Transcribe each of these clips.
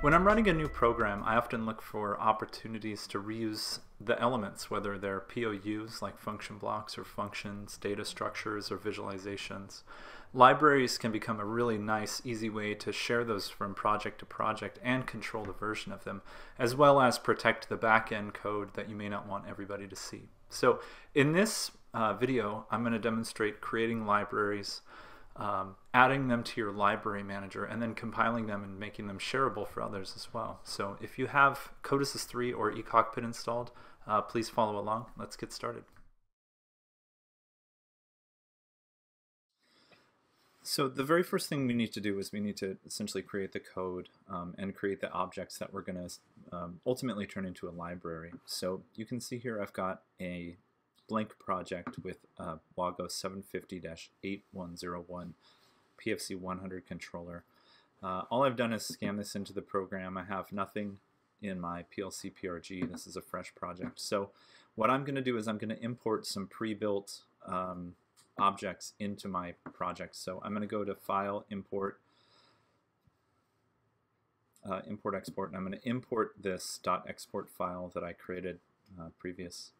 When I'm running a new program, I often look for opportunities to reuse the elements, whether they're POUs like function blocks or functions, data structures, or visualizations. Libraries can become a really nice, easy way to share those from project to project and control the version of them, as well as protect the back-end code that you may not want everybody to see. So in this uh, video, I'm going to demonstrate creating libraries um, adding them to your library manager, and then compiling them and making them shareable for others as well. So if you have Codesys 3 or e!Cockpit installed, uh, please follow along. Let's get started. So the very first thing we need to do is we need to essentially create the code um, and create the objects that we're going to um, ultimately turn into a library. So you can see here I've got a blank project with uh, WAGO 750-8101 PFC 100 controller. Uh, all I've done is scan this into the program. I have nothing in my PLC PRG. This is a fresh project. So what I'm going to do is I'm going to import some pre-built um, objects into my project. So I'm going to go to File, Import, uh, Import Export, and I'm going to import this .export file that I created uh, previous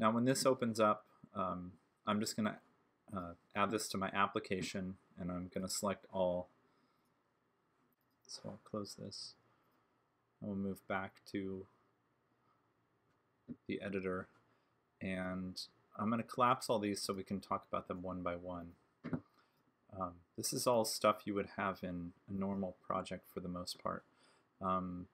now when this opens up, um, I'm just going to uh, add this to my application and I'm going to select all. So I'll close this. I will move back to the editor and I'm going to collapse all these so we can talk about them one by one. Um, this is all stuff you would have in a normal project for the most part. Um,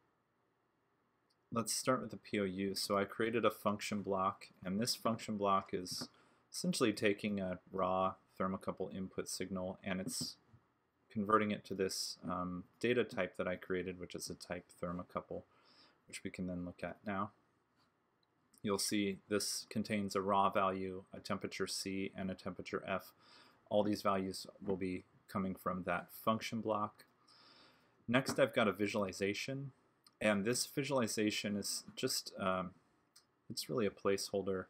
let's start with the POU. So I created a function block, and this function block is essentially taking a raw thermocouple input signal and it's converting it to this um, data type that I created, which is a type thermocouple, which we can then look at now. You'll see this contains a raw value, a temperature C, and a temperature F. All these values will be coming from that function block. Next, I've got a visualization. And this visualization is just, um, it's really a placeholder.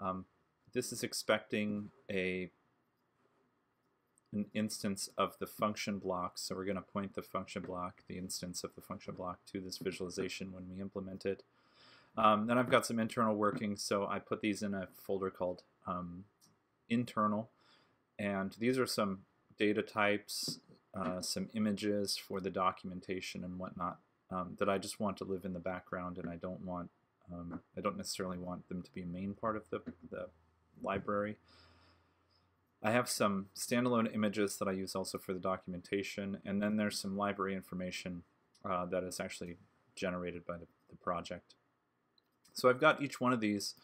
Um, this is expecting a an instance of the function block. So we're going to point the function block, the instance of the function block, to this visualization when we implement it. Um, then I've got some internal workings, so I put these in a folder called um, internal. And these are some data types, uh, some images for the documentation and whatnot um, that I just want to live in the background and I don't want um, I don't necessarily want them to be a main part of the, the library. I have some standalone images that I use also for the documentation and then there's some library information uh, that is actually generated by the, the, project. So I've got each one of these.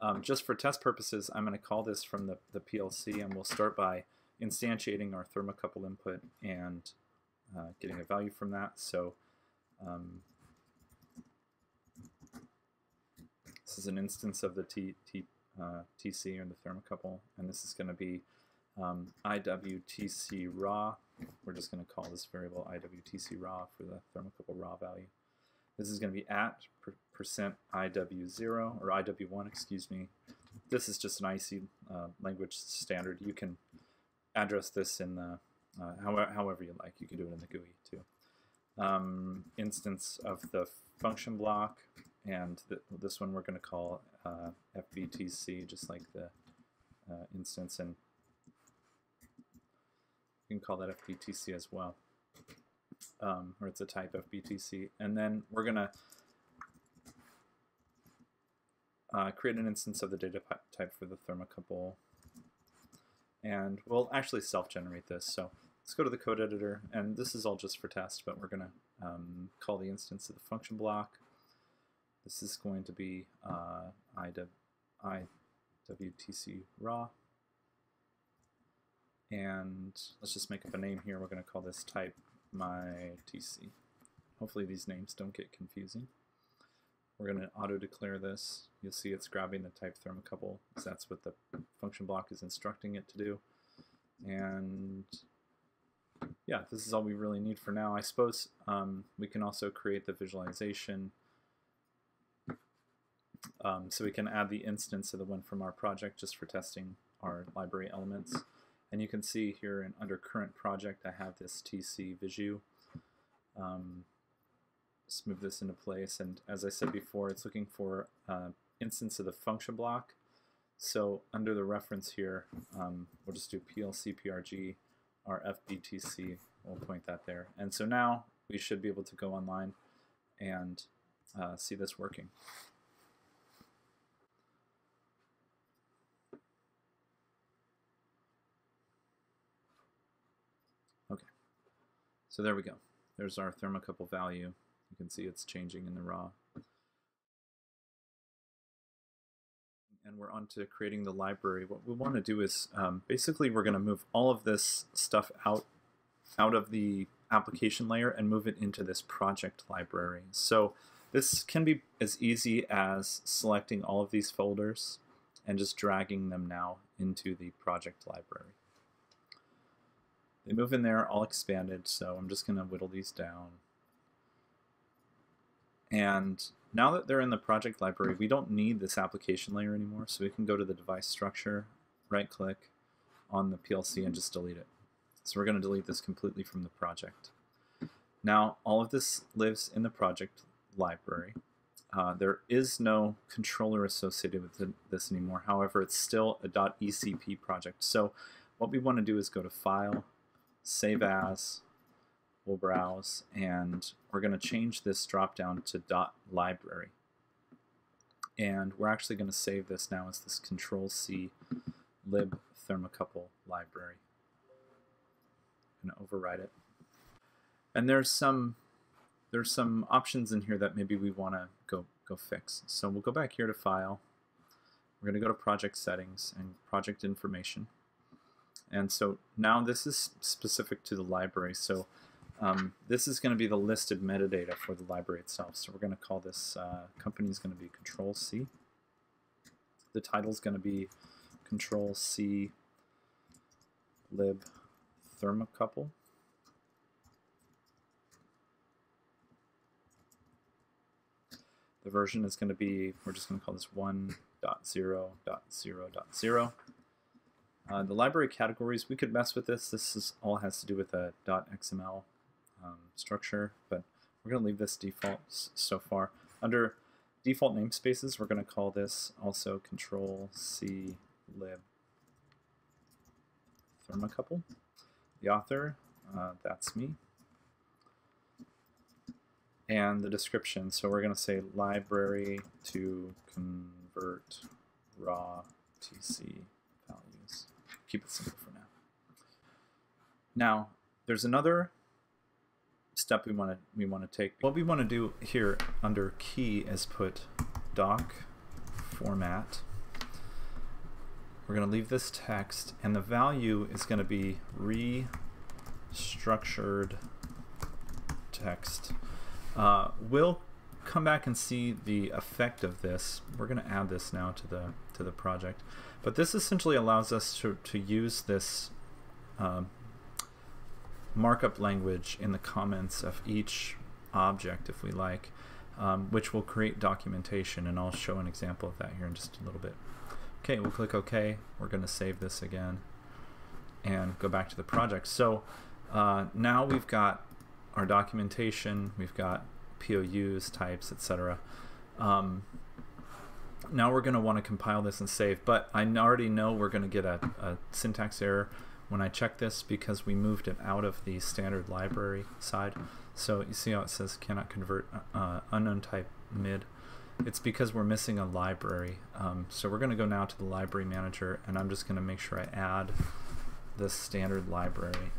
Um, just for test purposes, I'm going to call this from the, the PLC and we'll start by instantiating our thermocouple input and uh, getting a value from that. So um, this is an instance of the T, T, uh, TC or the thermocouple, and this is going to be um, IWTC raw. We're just going to call this variable IWTC raw for the thermocouple raw value. This is going to be at per percent IW0 or IW1, excuse me. This is just an IEC uh, language standard. You can address this in the uh, however, however you like. You can do it in the GUI um, instance of the function block, and th this one we're going to call uh, FBTC, just like the uh, instance, and you can call that FBTC as well, um, or it's a type FBTC. And then we're going to uh, create an instance of the data type for the thermocouple, and we'll actually self-generate this. So Let's go to the code editor, and this is all just for test, but we're going to um, call the instance of the function block. This is going to be uh, IWTC raw. And let's just make up a name here. We're going to call this type my TC. Hopefully these names don't get confusing. We're going to auto declare this. You'll see it's grabbing the type thermocouple because that's what the function block is instructing it to do. And yeah, this is all we really need for now. I suppose um, we can also create the visualization. Um, so we can add the instance of the one from our project just for testing our library elements. And you can see here in under current project, I have this TC Visu. Um, let's move this into place. And as I said before, it's looking for uh, instance of the function block. So under the reference here, um, we'll just do PLCPRG, our FBTC, we'll point that there. And so now we should be able to go online and uh, see this working. Okay, so there we go. There's our thermocouple value. You can see it's changing in the raw. And we're on to creating the library. What we want to do is um, basically we're going to move all of this stuff out out of the application layer and move it into this project library. So this can be as easy as selecting all of these folders and just dragging them now into the project library. They move in there all expanded, so I'm just going to whittle these down. And now that they're in the project library, we don't need this application layer anymore, so we can go to the device structure, right click on the PLC and just delete it. So we're going to delete this completely from the project. Now all of this lives in the project library. Uh, there is no controller associated with this anymore. However, it's still a .ecp project. So what we want to do is go to File, Save As, we'll browse, and we're going to change this dropdown to dot .library. And we're actually going to save this now as this Control C lib thermocouple library. To override it. And there's some there's some options in here that maybe we want to go go fix. So we'll go back here to File. We're going to go to Project Settings and Project Information. And so now this is specific to the library. So um, this is going to be the listed metadata for the library itself. So we're going to call this uh, company is going to be Control C. The title is going to be Control C lib thermocouple. The version is going to be, we're just going to call this 1.0.0.0. Uh, the library categories, we could mess with this. This is, all has to do with a .xml um, structure, but we're going to leave this default so far. Under default namespaces, we're going to call this also control C lib thermocouple. The author, uh, that's me and the description. So we're going to say library to convert raw TC values. Keep it simple for now. Now, there's another step we want to we want to take. What we want to do here under key is put doc format. We're going to leave this text, and the value is going to be restructured text. Uh, we'll come back and see the effect of this. We're going to add this now to the to the project, but this essentially allows us to to use this um, markup language in the comments of each object, if we like, um, which will create documentation, and I'll show an example of that here in just a little bit. Okay, we'll click OK. We're going to save this again and go back to the project. So uh, now we've got our documentation, we've got POUs, types, etc. Um, now we're going to want to compile this and save, but I already know we're going to get a, a, syntax error when I check this because we moved it out of the standard library side. So you see how it says cannot convert uh, unknown type mid. It's because we're missing a library. Um, so we're going to go now to the library manager and I'm just going to make sure I add this standard library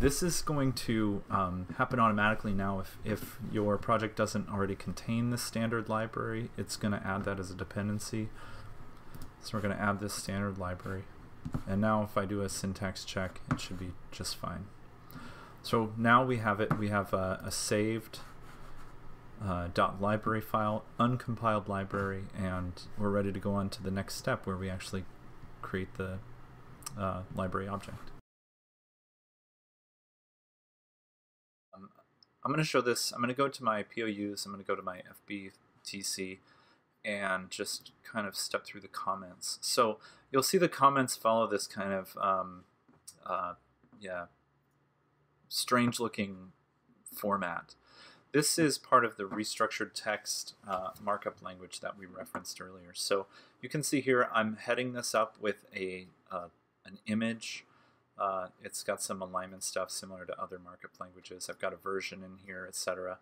this is going to um, happen automatically now if, if your project doesn't already contain the standard library. It's going to add that as a dependency. So we're going to add this standard library. And now if I do a syntax check, it should be just fine. So now we have it. We have a, a saved uh, .library file, uncompiled library, and we're ready to go on to the next step where we actually create the uh, library object. I'm going to show this. I'm going to go to my POUs. I'm going to go to my FBTC, and just kind of step through the comments. So you'll see the comments follow this kind of, um, uh, yeah, strange looking format. This is part of the restructured text uh, markup language that we referenced earlier. So you can see here I'm heading this up with a uh, an image. Uh, it's got some alignment stuff similar to other markup languages. I've got a version in here, etc.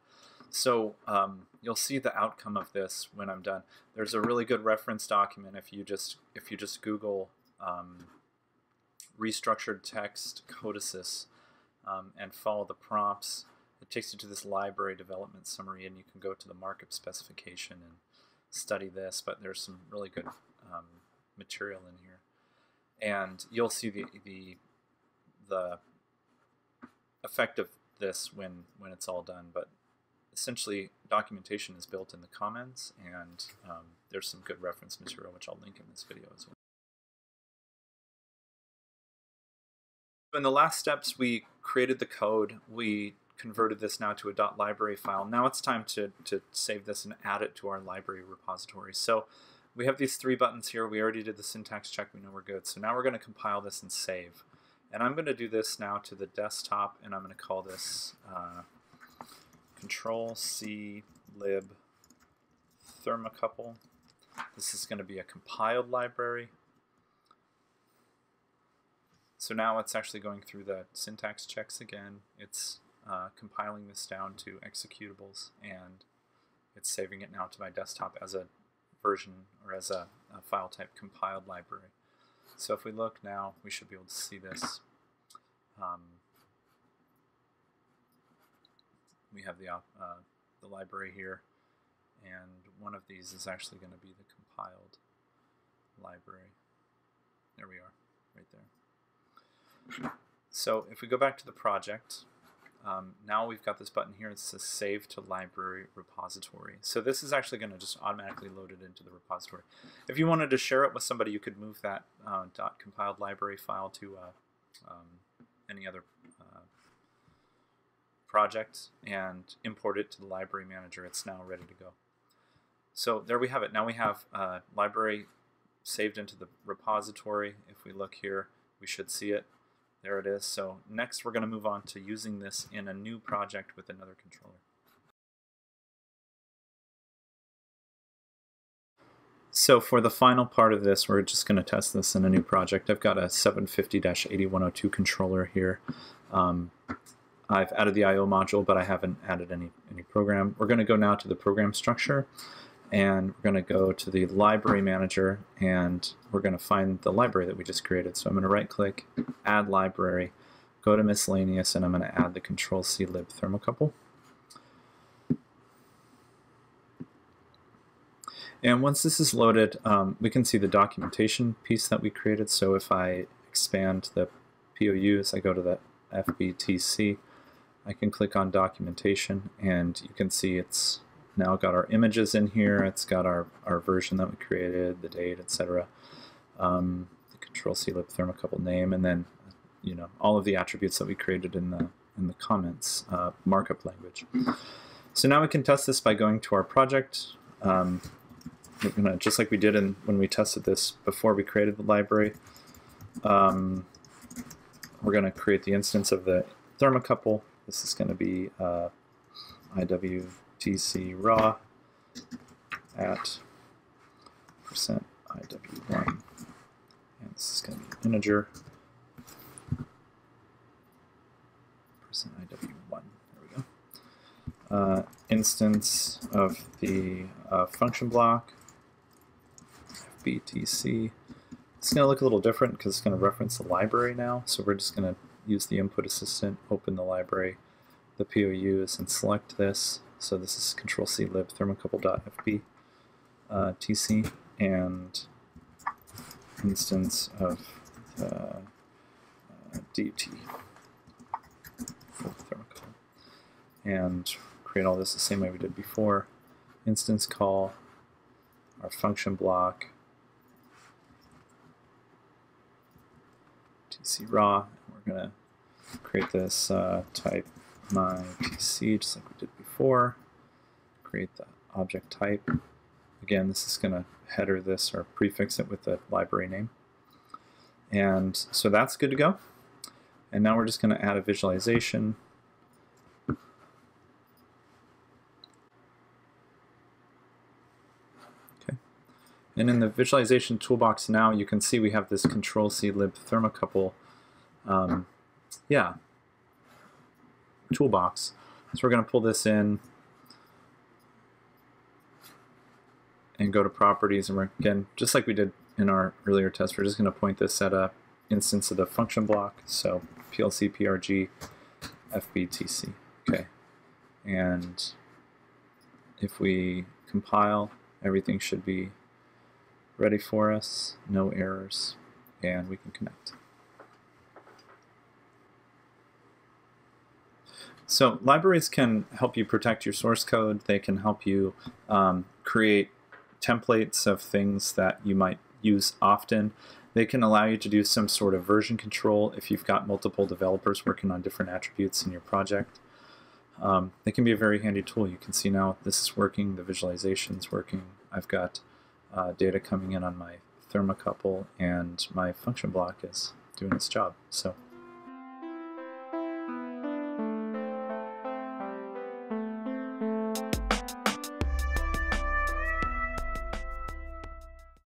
So um, you'll see the outcome of this when I'm done. There's a really good reference document if you just if you just Google um, restructured text Codesys um, and follow the prompts. It takes you to this library development summary, and you can go to the markup specification and study this. But there's some really good um, material in here, and you'll see the the the effect of this when when it's all done. But essentially documentation is built in the comments and um, there's some good reference material which I'll link in this video as well. In the last steps we created the code, we converted this now to a .library file. Now it's time to, to save this and add it to our library repository. So we have these three buttons here. We already did the syntax check. We know we're good. So now we're going to compile this and save. And I'm going to do this now to the desktop, and I'm going to call this uh, Control C lib thermocouple. This is going to be a compiled library. So now it's actually going through the syntax checks again. It's uh, compiling this down to executables and it's saving it now to my desktop as a version or as a, a file type compiled library. So if we look now, we should be able to see this. Um, we have the, uh, the library here, and one of these is actually going to be the compiled library. There we are, right there. So if we go back to the project, um, now we've got this button here It says Save to Library Repository. So this is actually going to just automatically load it into the repository. If you wanted to share it with somebody, you could move that uh, .compiled library file to uh, um, any other project and import it to the library manager. It's now ready to go. So there we have it. Now we have uh, library saved into the repository. If we look here, we should see it. There it is. So next we're going to move on to using this in a new project with another controller. So for the final part of this, we're just going to test this in a new project. I've got a 750-8102 controller here. Um, I've added the I.O. module, but I haven't added any, any program. We're going to go now to the program structure, and we're going to go to the library manager, and we're going to find the library that we just created. So I'm going to right-click, Add Library, go to Miscellaneous, and I'm going to add the Control-C lib thermocouple. And once this is loaded, um, we can see the documentation piece that we created. So if I expand the POUs, I go to the FBTC, I can click on documentation and you can see it's now got our images in here, it's got our, our version that we created, the date, etc. Um, the control C lib thermocouple name, and then you know all of the attributes that we created in the in the comments uh, markup language. So now we can test this by going to our project. Um, gonna, just like we did in, when we tested this before we created the library. Um, we're going to create the instance of the thermocouple this is going to be uh, IWTC raw at percent IW1. And this is going to be integer percent IW1. There we go. Uh, instance of the uh, function block BTC. It's going to look a little different because it's going to reference the library now. So we're just going to use the input assistant, open the library, the POUs, and select this. So this is Control C lib thermocouple.fb uh, TC and instance of the uh, DT for thermocouple. And create all this the same way we did before. Instance call, our function block, tc raw, we're going to create this uh, type my PC just like we did before. Create the object type, again, this is going to header this or prefix it with the library name. And so that's good to go. And now we're just going to add a visualization. Okay. And in the visualization toolbox now, you can see we have this control C lib thermocouple, um, yeah, toolbox. So we're going to pull this in and go to properties and we're again, just like we did in our earlier test, we're just going to point this at a instance of the function block. So PLC PRG FBTC. Okay. And if we compile, everything should be ready for us, no errors, and we can connect. So libraries can help you protect your source code. They can help you um, create templates of things that you might use often. They can allow you to do some sort of version control if you've got multiple developers working on different attributes in your project. Um, they can be a very handy tool. You can see now this is working, the visualization is working. I've got uh, data coming in on my thermocouple and my function block is doing its job. So